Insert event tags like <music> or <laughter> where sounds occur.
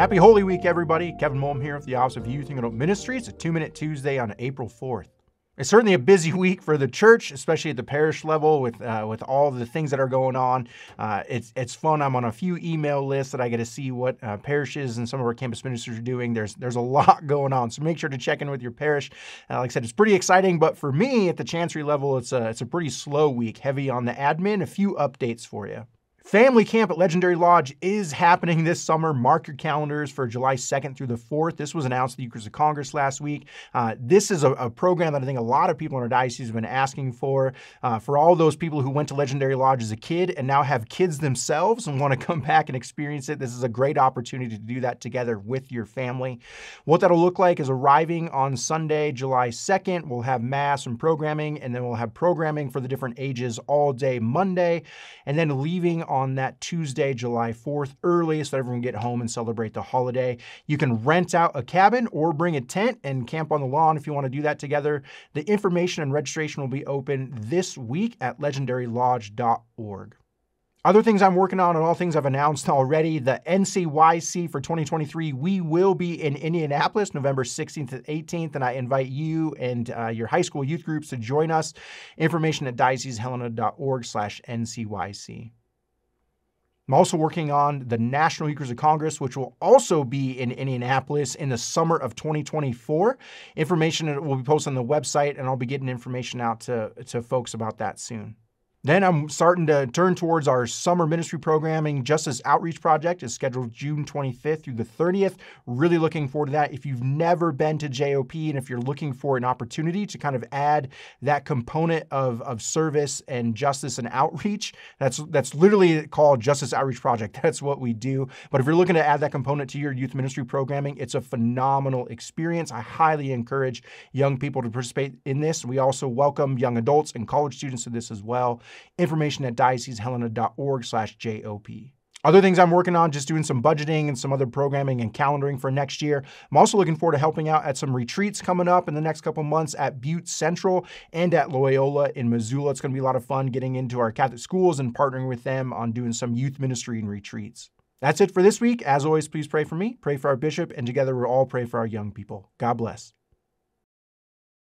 Happy Holy Week, everybody. Kevin Molm here with the Office of Youth and Adult Ministry. It's a two minute Tuesday on April 4th. It's certainly a busy <laughs> week for the church, especially at the parish level with uh, with all the things that are going on. Uh, it's it's fun. I'm on a few email lists that I get to see what uh, parishes and some of our campus ministers are doing. There's there's a <laughs> lot going on, so make sure to check in with your parish. Uh, like I said, it's pretty exciting, but for me at the chancery level, it's a it's a pretty slow week, heavy on the admin. A few updates for you. Family Camp at Legendary Lodge is happening this summer. Mark your calendars for July 2nd through the 4th. This was announced at the Eucharistic Congress last week. Uh, this is a, a, program that I think a lot of people in our diocese have been asking for. Uh, for all those people who went to Legendary Lodge as a kid and now have kids themselves and want to come <laughs> back and experience it, this is a great opportunity to do that together with your family. What that'll look like is arriving on Sunday, July 2nd. We'll have Mass and programming, and then we'll have programming for the different ages all day Monday, and then leaving on that Tuesday, July 4th, early so everyone get home and celebrate the holiday. You can rent out a cabin or bring a tent and camp on the lawn if you want to do that together. The information and registration will be open this week at legendarylodge.org. Other things I'm working on and all things I've announced already. The NCYC for 2023, we will be in Indianapolis November 16th and 18th, and I invite you and uh, your high school youth groups to join us. Information at diocesehelena.org slash NCYC. I'm also working on the National Eucharistic Congress, which will also be in Indianapolis in the summer of 2024. Information will be posted on the website, and I'll be getting information out to, to folks about that soon. Then I'm starting to turn towards our summer ministry programming. Justice Outreach Project is scheduled June 25th through the 30th. Really looking forward to that. If you've never been to JOP and if you're looking for an opportunity to kind of add that component of, of service and justice and outreach, that's that's literally called Justice Outreach Project. <laughs> That's what we do. But if you're looking to add that component to your youth ministry programming, it's a phenomenal experience. I highly encourage young people to participate in this. We also welcome young adults and college students to this as well. Information at diocesehelena.org slash JOP. Other things I'm working on, just doing some budgeting and some other programming and calendaring for next year. I'm also looking forward to helping out at some retreats coming up in the next couple months at Butte Central and at Loyola in Missoula. It's going to be a lot of fun getting into our Catholic schools and partnering with them on doing some youth ministry and retreats. That's it for this week. As always, please pray for me, pray for our bishop, and together we'll all pray for our young people. God bless.